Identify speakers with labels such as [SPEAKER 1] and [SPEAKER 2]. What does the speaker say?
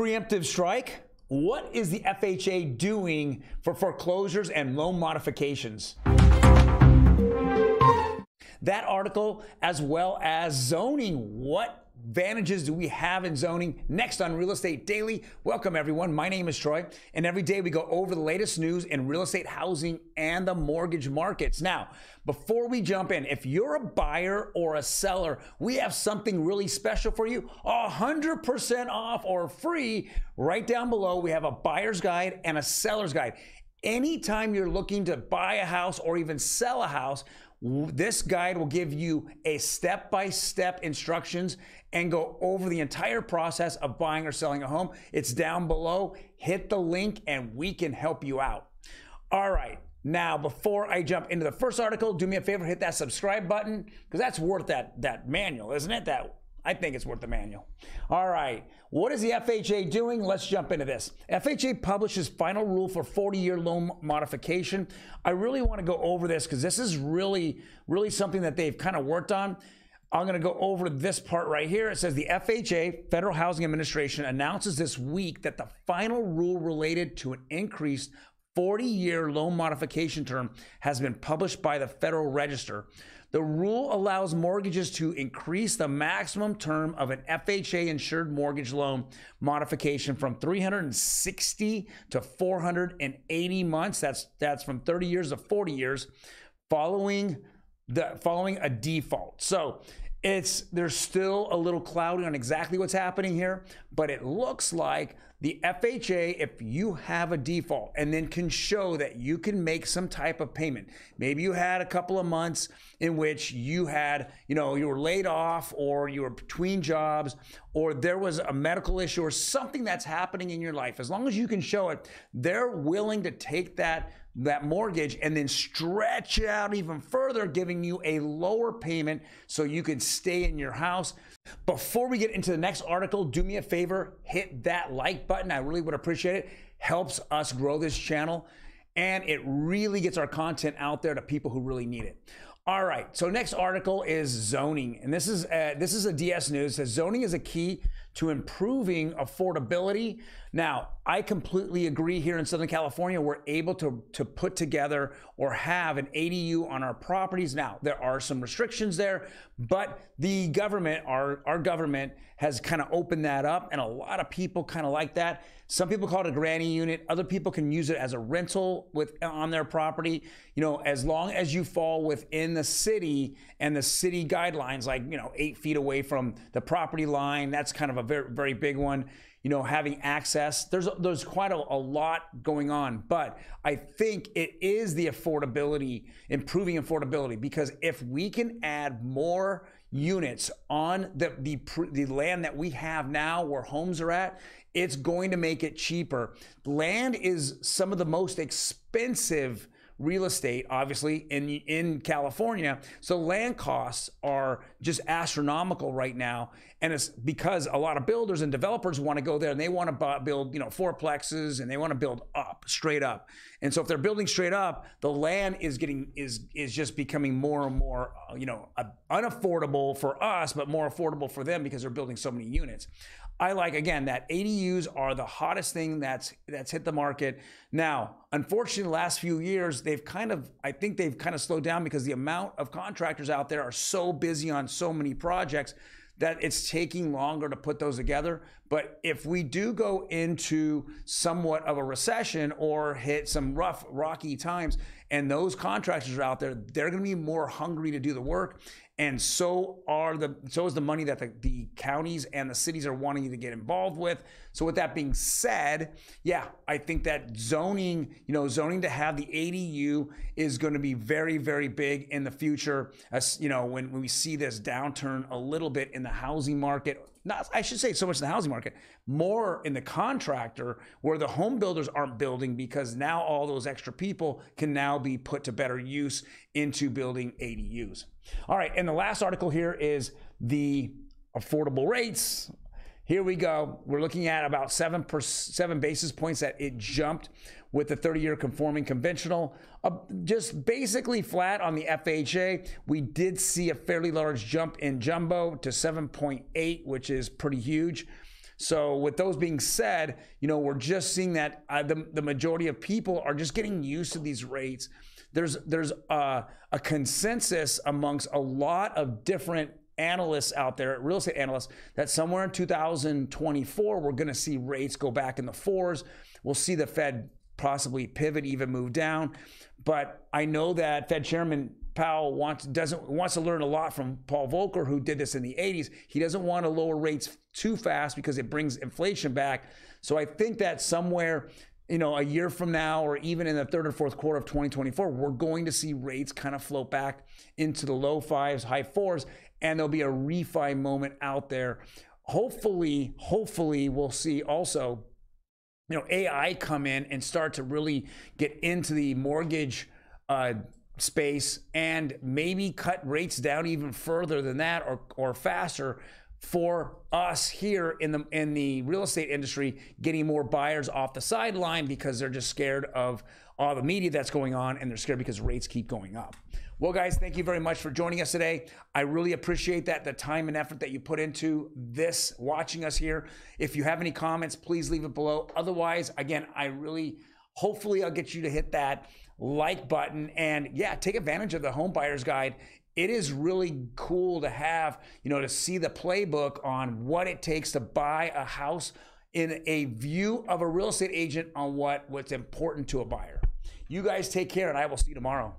[SPEAKER 1] preemptive strike? What is the FHA doing for foreclosures and loan modifications? That article, as well as zoning, what advantages do we have in zoning? Next on Real Estate Daily. Welcome, everyone. My name is Troy, and every day we go over the latest news in real estate, housing, and the mortgage markets. Now, before we jump in, if you're a buyer or a seller, we have something really special for you 100% off or free. Right down below, we have a buyer's guide and a seller's guide. Anytime you're looking to buy a house or even sell a house, this guide will give you a step by step instructions and go over the entire process of buying or selling a home. It's down below. Hit the link and we can help you out. All right. Now, before I jump into the first article, do me a favor, hit that subscribe button because that's worth that that manual, isn't it? That I think it's worth the manual. All right. What is the FHA doing? Let's jump into this. FHA publishes final rule for 40 year loan modification. I really want to go over this because this is really, really something that they've kind of worked on. I'm going to go over this part right here. It says the FHA, Federal Housing Administration, announces this week that the final rule related to an increased 40 year loan modification term has been published by the Federal Register. The rule allows mortgages to increase the maximum term of an FHA insured mortgage loan modification from 360 to 480 months. That's that's from 30 years to 40 years following the following a default. So it's there's still a little cloudy on exactly what's happening here, but it looks like the FHA, if you have a default and then can show that you can make some type of payment, maybe you had a couple of months in which you had, you know, you were laid off or you were between jobs or there was a medical issue or something that's happening in your life, as long as you can show it, they're willing to take that that mortgage and then stretch it out even further, giving you a lower payment so you can stay in your house. Before we get into the next article, do me a favor, hit that like button. I really would appreciate it. Helps us grow this channel and it really gets our content out there to people who really need it. All right. So next article is zoning, and this is uh, this is a DS News. It says zoning is a key to improving affordability. Now, I completely agree here in Southern California, we're able to, to put together or have an ADU on our properties. Now, there are some restrictions there, but the government, our, our government, has kind of opened that up, and a lot of people kind of like that. Some people call it a granny unit. Other people can use it as a rental with on their property. You know, as long as you fall within the city and the city guidelines, like you know, eight feet away from the property line. That's kind of a very very big one. You know, having access. There's there's quite a, a lot going on, but I think it is the affordability, improving affordability, because if we can add more units on the, the, the land that we have now where homes are at, it's going to make it cheaper. Land is some of the most expensive real estate, obviously, in, in California. So land costs are just astronomical right now. And it's because a lot of builders and developers want to go there and they want to build, you know, fourplexes and they want to build up, straight up. And so if they're building straight up, the land is getting is is just becoming more and more, uh, you know, unaffordable for us, but more affordable for them because they're building so many units. I like again that ADUs are the hottest thing that's that's hit the market. Now, unfortunately, the last few years they've kind of I think they've kind of slowed down because the amount of contractors out there are so busy on so many projects that it's taking longer to put those together. But if we do go into somewhat of a recession or hit some rough, rocky times, and those contractors are out there, they're going to be more hungry to do the work and so are the so is the money that the, the counties and the cities are wanting you to get involved with. So with that being said yeah i think that zoning you know zoning to have the adu is going to be very very big in the future as you know when, when we see this downturn a little bit in the housing market not I should say so much in the housing market, more in the contractor where the home builders aren't building because now all those extra people can now be put to better use into building ADUs. All right, and the last article here is the affordable rates. Here we go. We're looking at about seven per, seven basis points that it jumped with the 30-year conforming conventional. Uh, just basically flat on the FHA. We did see a fairly large jump in jumbo to 7.8, which is pretty huge. So with those being said, you know, we're just seeing that uh, the, the majority of people are just getting used to these rates. There's there's uh, a consensus amongst a lot of different analysts out there, real estate analysts, that somewhere in 2024 we're going to see rates go back in the fours. We'll see the Fed possibly pivot, even move down. But I know that Fed Chairman Powell wants doesn't wants to learn a lot from Paul Volcker, who did this in the 80s. He doesn't want to lower rates too fast because it brings inflation back. So I think that somewhere, you know, a year from now, or even in the third or fourth quarter of 2024, we're going to see rates kind of float back into the low fives, high fours, and there'll be a refi moment out there. Hopefully, hopefully, we'll see also you know AI come in and start to really get into the mortgage uh, space and maybe cut rates down even further than that or or faster for us here in the in the real estate industry getting more buyers off the sideline because they're just scared of all the media that's going on and they're scared because rates keep going up. Well, guys, thank you very much for joining us today. I really appreciate that, the time and effort that you put into this, watching us here. If you have any comments, please leave it below. Otherwise, again, I really, hopefully, I'll get you to hit that like button and yeah, take advantage of the home buyer's guide. It is really cool to have, you know, to see the playbook on what it takes to buy a house in a view of a real estate agent on what what's important to a buyer. You guys take care and I will see you tomorrow.